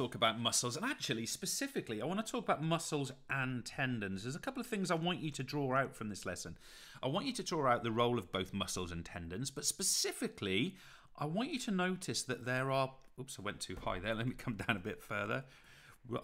talk about muscles, and actually, specifically, I want to talk about muscles and tendons. There's a couple of things I want you to draw out from this lesson. I want you to draw out the role of both muscles and tendons, but specifically, I want you to notice that there are. Oops, I went too high there. Let me come down a bit further.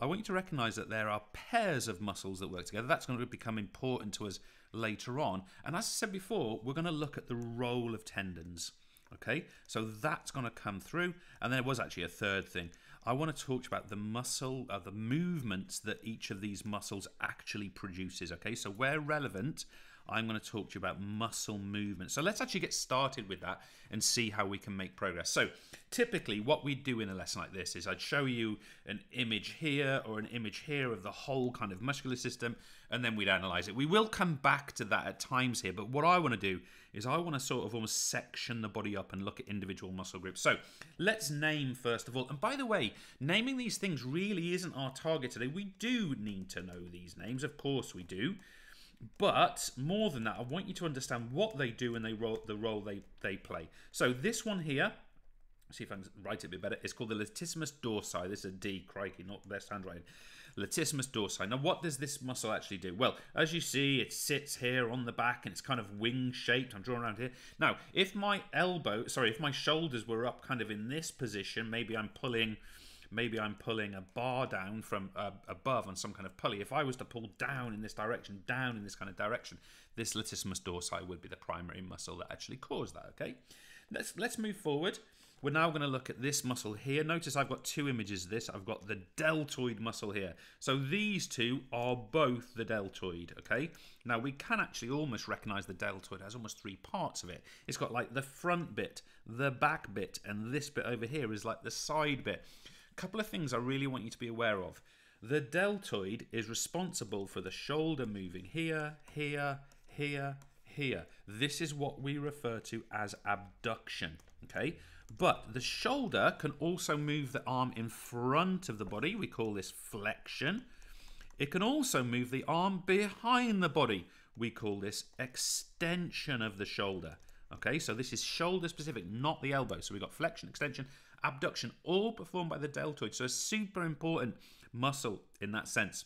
I want you to recognize that there are pairs of muscles that work together. That's going to become important to us later on. And as I said before, we're going to look at the role of tendons. Okay, so that's going to come through. And there was actually a third thing. I want to talk about the muscle, uh, the movements that each of these muscles actually produces. Okay, so where relevant, I'm going to talk to you about muscle movement. So let's actually get started with that and see how we can make progress. So typically what we do in a lesson like this is I'd show you an image here or an image here of the whole kind of muscular system and then we'd analyze it. We will come back to that at times here, but what I want to do is I want to sort of almost section the body up and look at individual muscle groups. So let's name first of all. And by the way, naming these things really isn't our target today. We do need to know these names, of course we do. But more than that, I want you to understand what they do and they role, the role they, they play. So this one here, see if I can write it a bit better. It's called the latissimus dorsi. This is a D, crikey, not the best handwriting. Latissimus dorsi. Now, what does this muscle actually do? Well, as you see, it sits here on the back and it's kind of wing shaped. I'm drawing around here. Now, if my elbow, sorry, if my shoulders were up kind of in this position, maybe I'm pulling maybe I'm pulling a bar down from uh, above on some kind of pulley. If I was to pull down in this direction, down in this kind of direction, this latissimus dorsi would be the primary muscle that actually caused that, okay? Let's, let's move forward. We're now going to look at this muscle here. Notice I've got two images of this. I've got the deltoid muscle here. So these two are both the deltoid, okay? Now we can actually almost recognize the deltoid as almost three parts of it. It's got like the front bit, the back bit, and this bit over here is like the side bit couple of things I really want you to be aware of. The deltoid is responsible for the shoulder moving here, here, here, here. This is what we refer to as abduction, okay? But the shoulder can also move the arm in front of the body. We call this flexion. It can also move the arm behind the body. We call this extension of the shoulder. Okay, so this is shoulder specific, not the elbow. So we've got flexion, extension, abduction, all performed by the deltoid. So a super important muscle in that sense.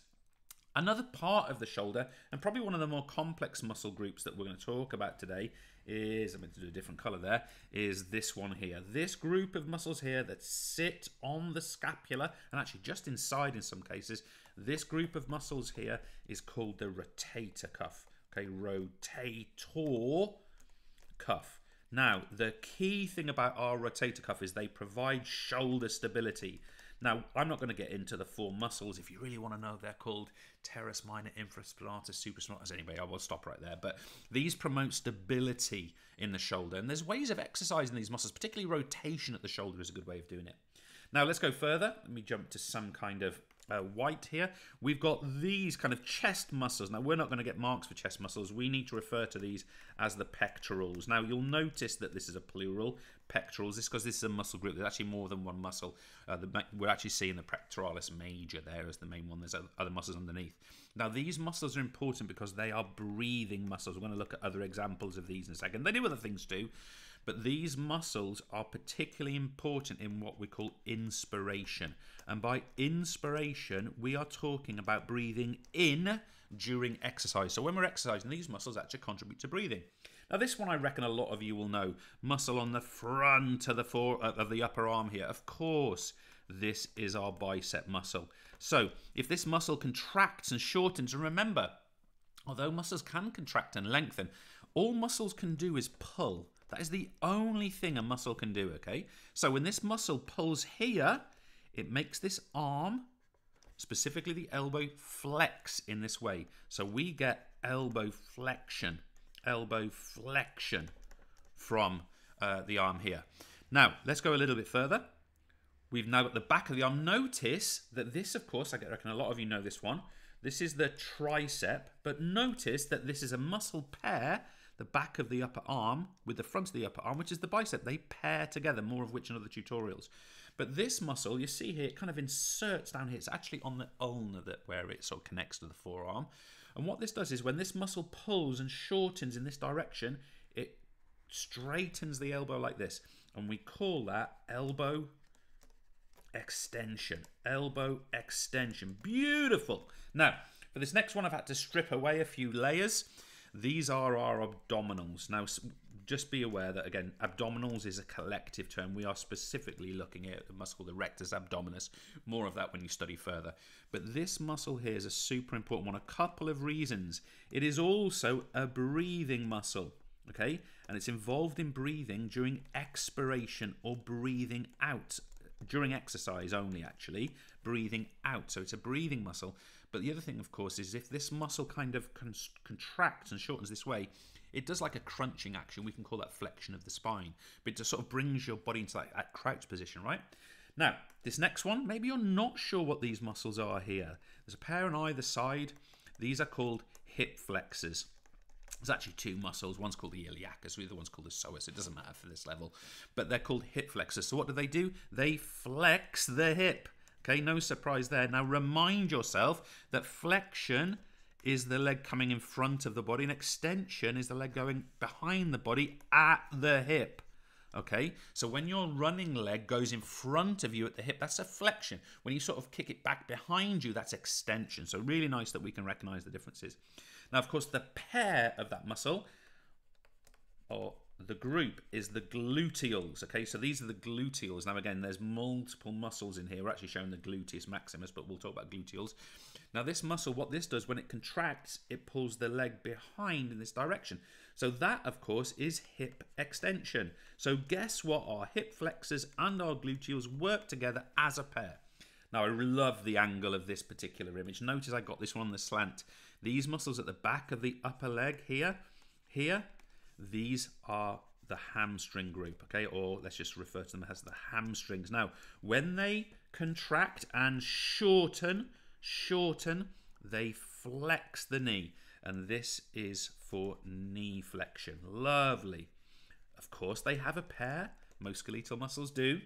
Another part of the shoulder, and probably one of the more complex muscle groups that we're going to talk about today, is I'm going to do a different color there, is this one here. This group of muscles here that sit on the scapula, and actually just inside in some cases, this group of muscles here is called the rotator cuff. Okay, rotator cuff. Now, the key thing about our rotator cuff is they provide shoulder stability. Now, I'm not going to get into the four muscles. If you really want to know, they're called teres minor, infraspinatus, supraspinatus. Anyway, I will stop right there. But these promote stability in the shoulder. And there's ways of exercising these muscles, particularly rotation at the shoulder is a good way of doing it. Now, let's go further. Let me jump to some kind of uh, white here. We've got these kind of chest muscles. Now, we're not going to get marks for chest muscles. We need to refer to these as the pectorals. Now, you'll notice that this is a plural, pectorals. This because this is a muscle group. There's actually more than one muscle. Uh, the, we're actually seeing the pectoralis major there as the main one. There's other muscles underneath. Now, these muscles are important because they are breathing muscles. We're going to look at other examples of these in a second. They do other things too. But these muscles are particularly important in what we call inspiration. And by inspiration, we are talking about breathing in during exercise. So when we're exercising, these muscles actually contribute to breathing. Now, this one I reckon a lot of you will know. Muscle on the front of the fore, uh, of the upper arm here. Of course, this is our bicep muscle. So if this muscle contracts and shortens, and remember, although muscles can contract and lengthen, all muscles can do is pull. That is the only thing a muscle can do, okay? So when this muscle pulls here, it makes this arm, specifically the elbow, flex in this way. So we get elbow flexion, elbow flexion from uh, the arm here. Now, let's go a little bit further. We've now got the back of the arm. Notice that this, of course, I reckon a lot of you know this one. This is the tricep, but notice that this is a muscle pair the back of the upper arm with the front of the upper arm, which is the bicep. They pair together, more of which in other tutorials. But this muscle, you see here, it kind of inserts down here. It's actually on the ulna that where it sort of connects to the forearm. And what this does is when this muscle pulls and shortens in this direction, it straightens the elbow like this. And we call that elbow extension. Elbow extension. Beautiful. Now, for this next one, I've had to strip away a few layers. These are our abdominals. Now, just be aware that, again, abdominals is a collective term. We are specifically looking at the muscle, the rectus abdominis. More of that when you study further. But this muscle here is a super important one. A couple of reasons. It is also a breathing muscle okay? And it's involved in breathing during expiration or breathing out during exercise only, actually, breathing out. So it's a breathing muscle. But the other thing, of course, is if this muscle kind of con contracts and shortens this way, it does like a crunching action. We can call that flexion of the spine. But it just sort of brings your body into like that crouch position, right? Now, this next one, maybe you're not sure what these muscles are here. There's a pair on either side. These are called hip flexors. There's actually two muscles. One's called the iliacus, the other one's called the psoas. It doesn't matter for this level. But they're called hip flexors. So what do they do? They flex the hip. Okay, no surprise there. Now remind yourself that flexion is the leg coming in front of the body, and extension is the leg going behind the body at the hip. Okay, so when your running leg goes in front of you at the hip, that's a flexion. When you sort of kick it back behind you, that's extension. So really nice that we can recognize the differences. Now, of course, the pair of that muscle, or the group, is the gluteals. Okay, so these are the gluteals. Now, again, there's multiple muscles in here. We're actually showing the gluteus maximus, but we'll talk about gluteals. Now, this muscle, what this does, when it contracts, it pulls the leg behind in this direction. So that, of course, is hip extension. So guess what? Our hip flexors and our gluteals work together as a pair. Now, I love the angle of this particular image. Notice I got this one on the slant. These muscles at the back of the upper leg here, here, these are the hamstring group, okay? Or let's just refer to them as the hamstrings. Now, when they contract and shorten, shorten, they flex the knee. And this is for knee flexion. Lovely. Of course, they have a pair. Most skeletal muscles do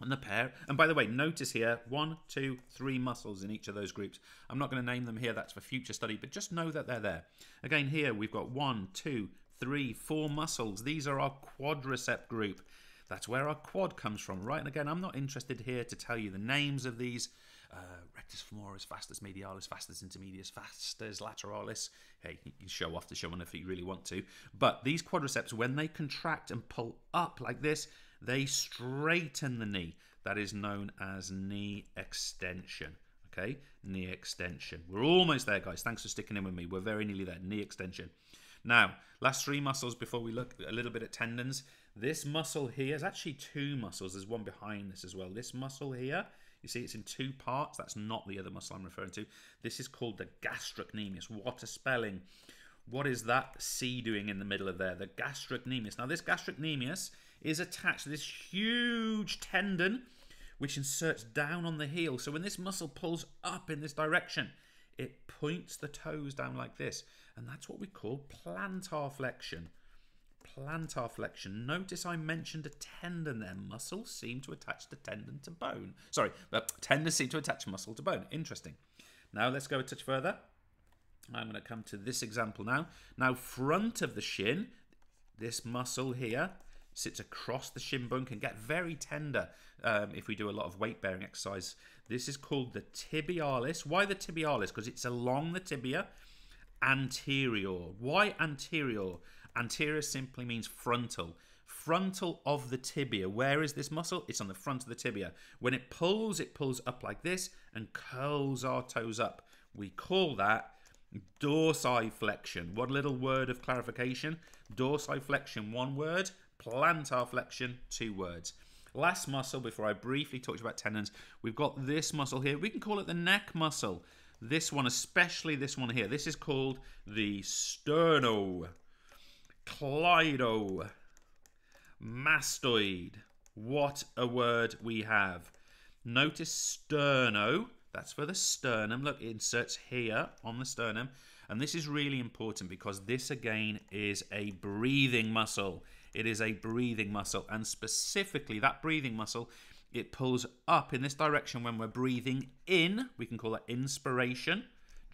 and the pair. And by the way, notice here one, two, three muscles in each of those groups. I'm not going to name them here, that's for future study, but just know that they're there. Again, here we've got one, two, three, four muscles. These are our quadricep group. That's where our quad comes from, right? And again, I'm not interested here to tell you the names of these. Uh, rectus femoris, vastus medialis, vastus intermedius, vastus lateralis. Hey, you can show off to someone if you really want to. But these quadriceps, when they contract and pull up like this, they straighten the knee. That is known as knee extension. Okay, knee extension. We're almost there, guys. Thanks for sticking in with me. We're very nearly there. Knee extension. Now, last three muscles before we look a little bit at tendons. This muscle here is actually two muscles. There's one behind this as well. This muscle here, you see it's in two parts. That's not the other muscle I'm referring to. This is called the gastrocnemius. What a spelling. What is that C doing in the middle of there? The gastrocnemius. Now, this gastrocnemius is attached to this huge tendon which inserts down on the heel. So when this muscle pulls up in this direction, it points the toes down like this. And that's what we call plantar flexion. Plantar flexion. Notice I mentioned a tendon there. Muscles seem to attach the tendon to bone. Sorry, but tendons seem to attach muscle to bone. Interesting. Now let's go a touch further. I'm going to come to this example now. Now, front of the shin, this muscle here sits across the shin bone, can get very tender um, if we do a lot of weight bearing exercise. This is called the tibialis. Why the tibialis? Because it's along the tibia anterior. Why anterior? Anterior simply means frontal. Frontal of the tibia. Where is this muscle? It's on the front of the tibia. When it pulls, it pulls up like this and curls our toes up. We call that dorsiflexion. One little word of clarification? Dorsiflexion, one word plantar flexion, two words. Last muscle, before I briefly talked about tendons, we've got this muscle here. We can call it the neck muscle. This one, especially this one here, this is called the sterno, cleido, mastoid. What a word we have. Notice sterno, that's for the sternum. Look, it inserts here on the sternum. And this is really important because this again is a breathing muscle. It is a breathing muscle, and specifically that breathing muscle, it pulls up in this direction when we're breathing in. We can call that inspiration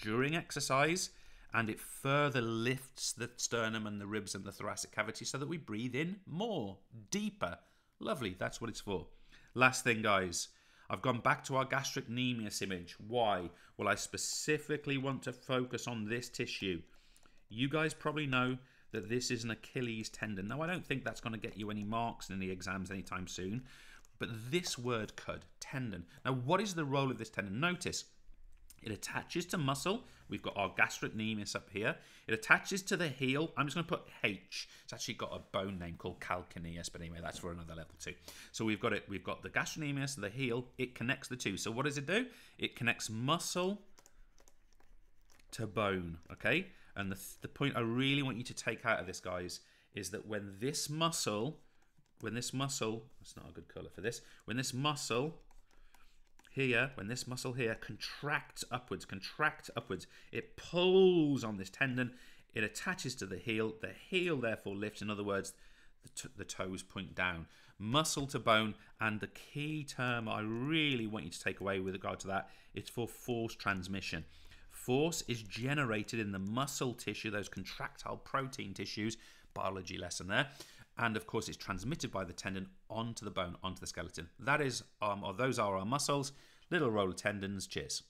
during exercise, and it further lifts the sternum and the ribs and the thoracic cavity so that we breathe in more, deeper. Lovely, that's what it's for. Last thing, guys. I've gone back to our gastrocnemius image. Why? Well, I specifically want to focus on this tissue. You guys probably know that this is an Achilles tendon. Now, I don't think that's going to get you any marks in the exams anytime soon, but this word could, tendon. Now, what is the role of this tendon? Notice it attaches to muscle. We've got our gastrocnemius up here. It attaches to the heel. I'm just going to put H. It's actually got a bone name called calcaneus, but anyway, that's for another level too. So we've got it. We've got the gastrocnemius, the heel. It connects the two. So what does it do? It connects muscle to bone. Okay. And the, the point I really want you to take out of this, guys, is that when this muscle, when this muscle, that's not a good color for this, when this muscle here, when this muscle here contracts upwards, contracts upwards, it pulls on this tendon, it attaches to the heel, the heel therefore lifts, in other words, the, the toes point down. Muscle to bone, and the key term I really want you to take away with regard to that is for force transmission. Force is generated in the muscle tissue, those contractile protein tissues, biology lesson there. And of course, it's transmitted by the tendon onto the bone, onto the skeleton. That is, um, or those are our muscles, little roller tendons. Cheers.